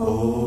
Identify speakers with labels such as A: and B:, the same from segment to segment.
A: Oh.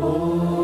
A: Oh.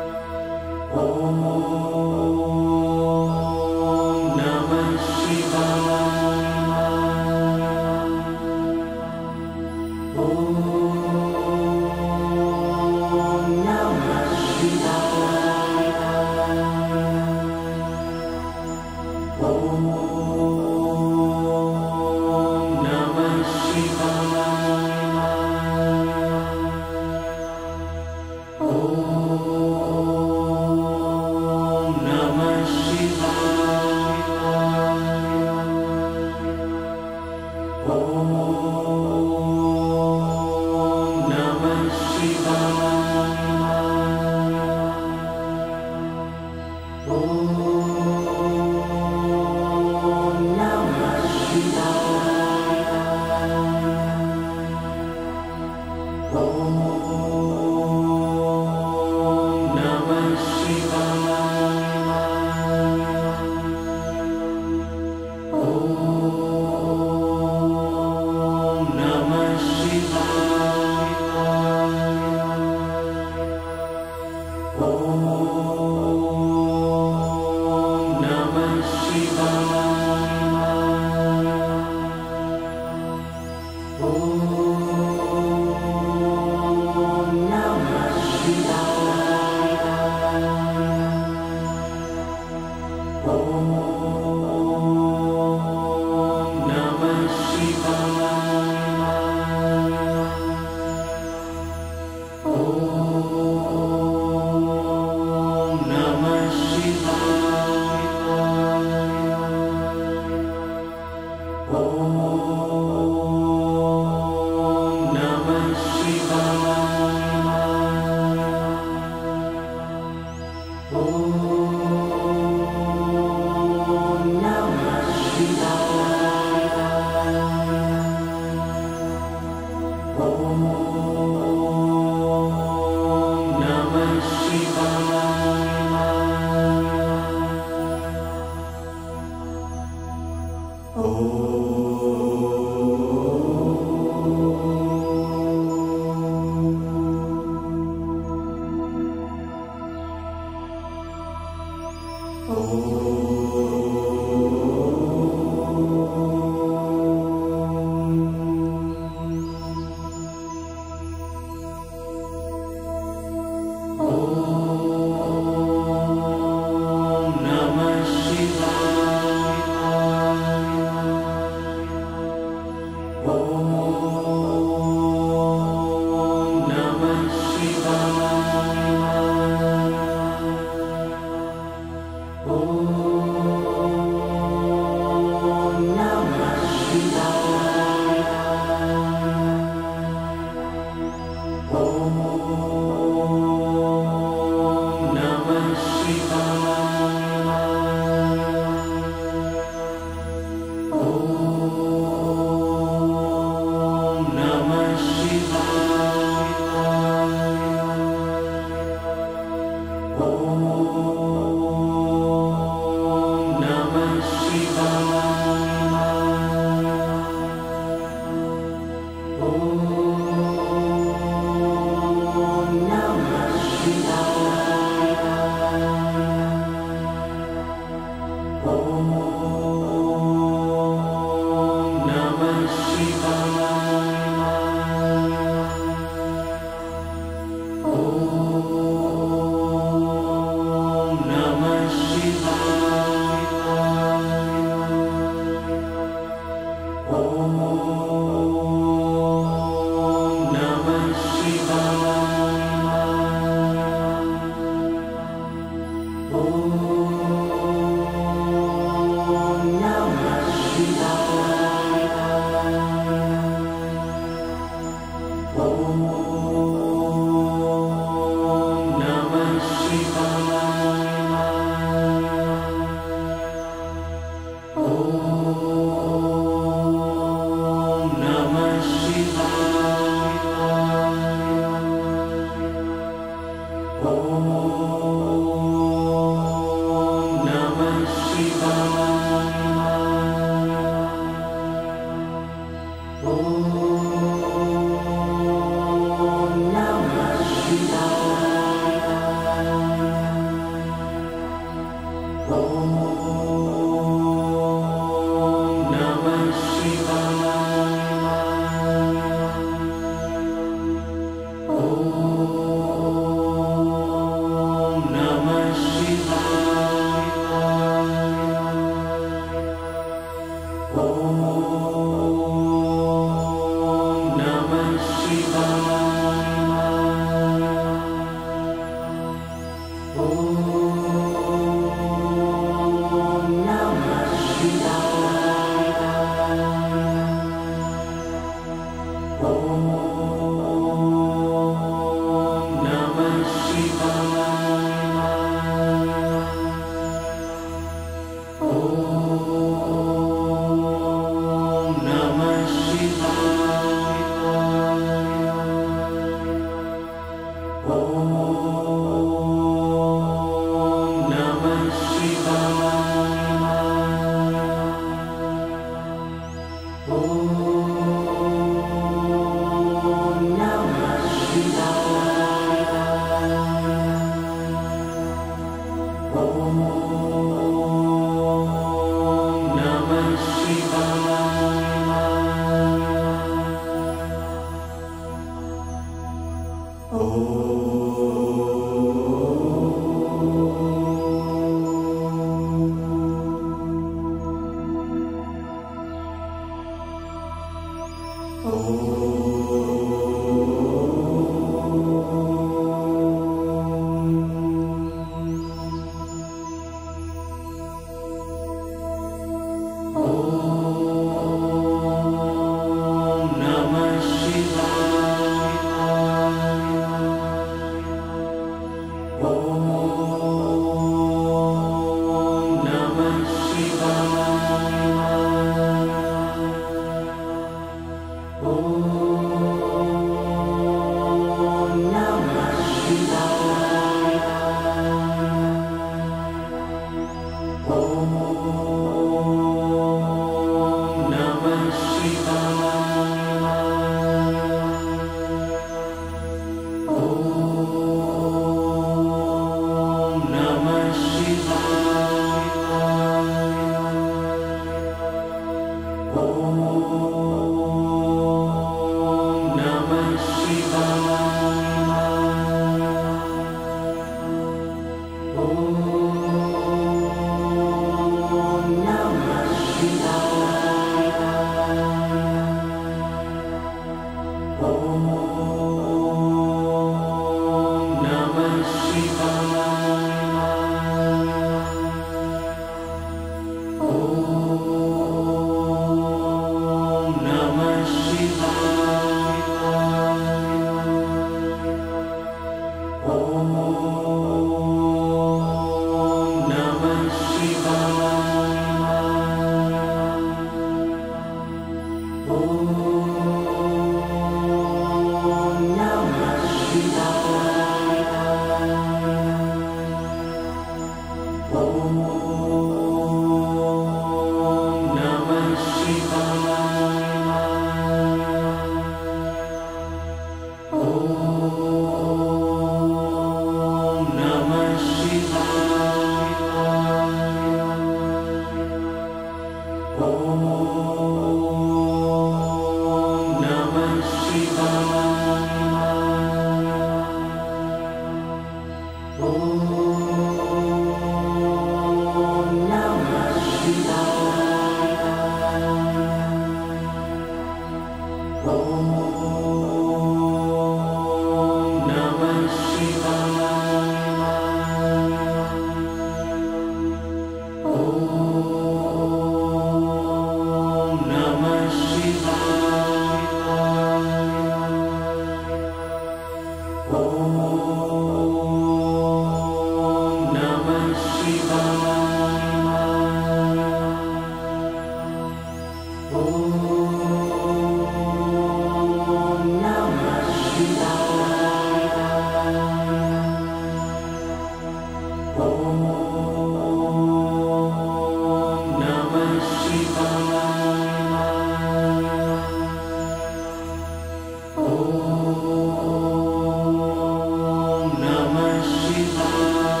A: Lord.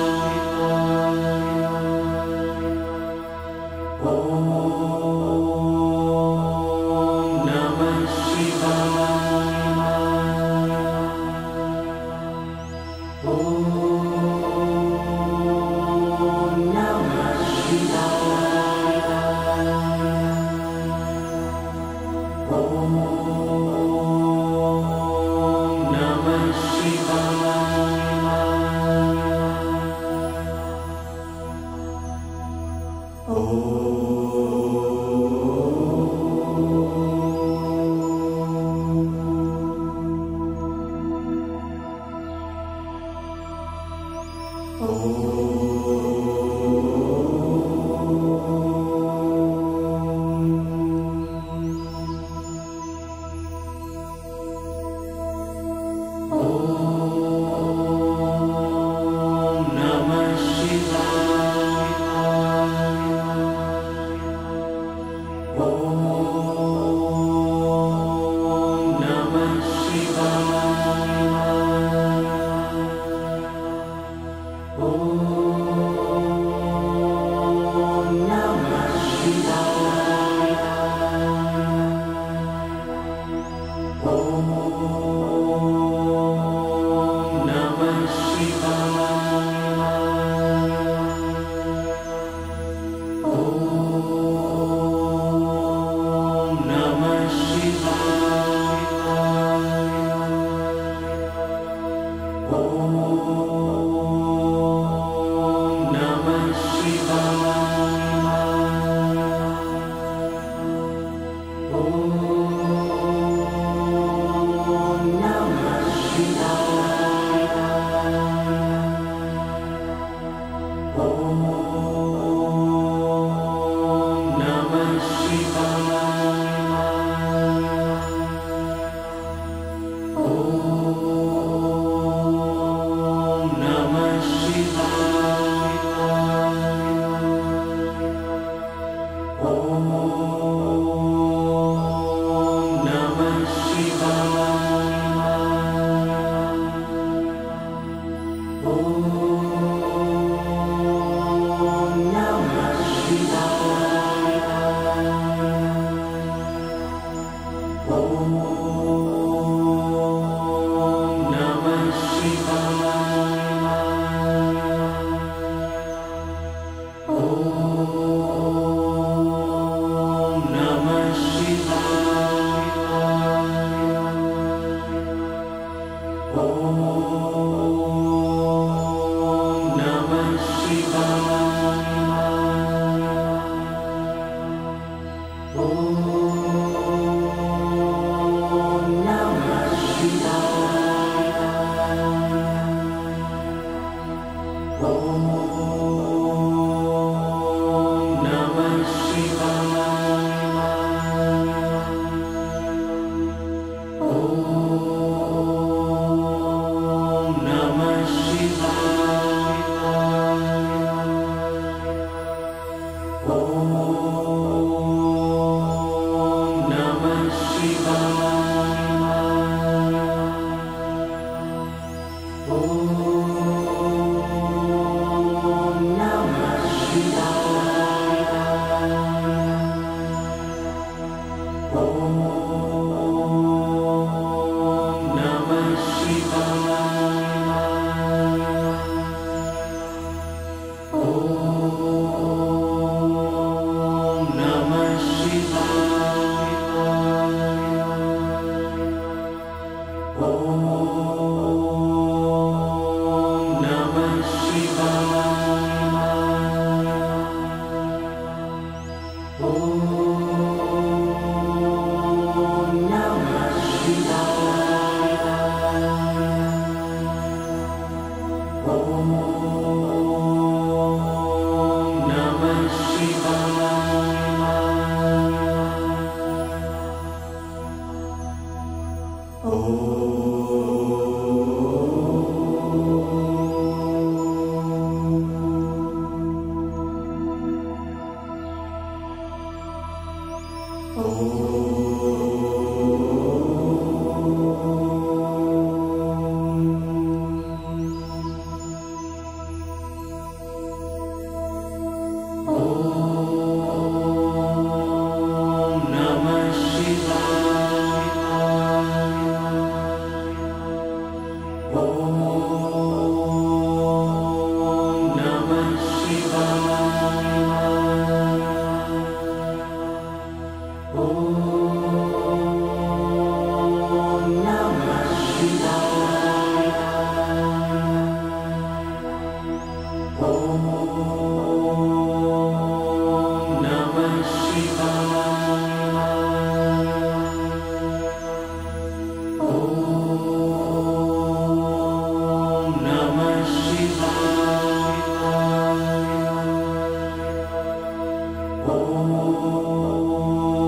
A: Oh.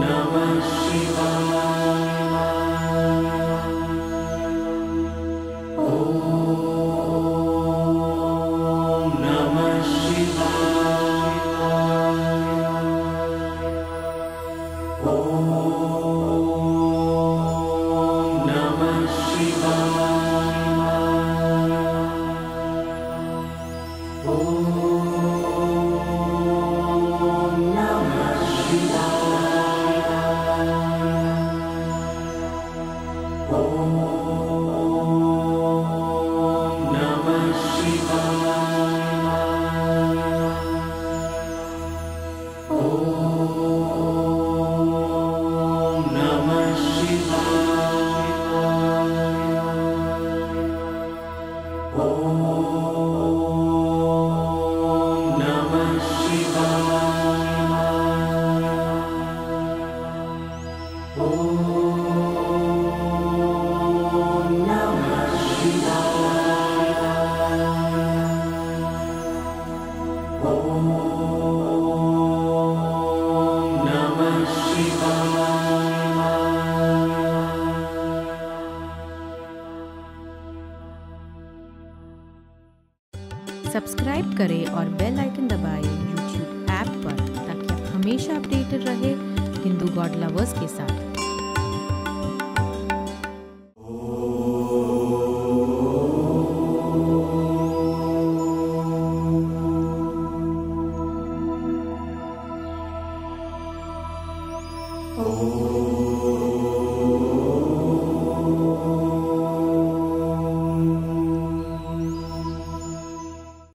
A: Subscribe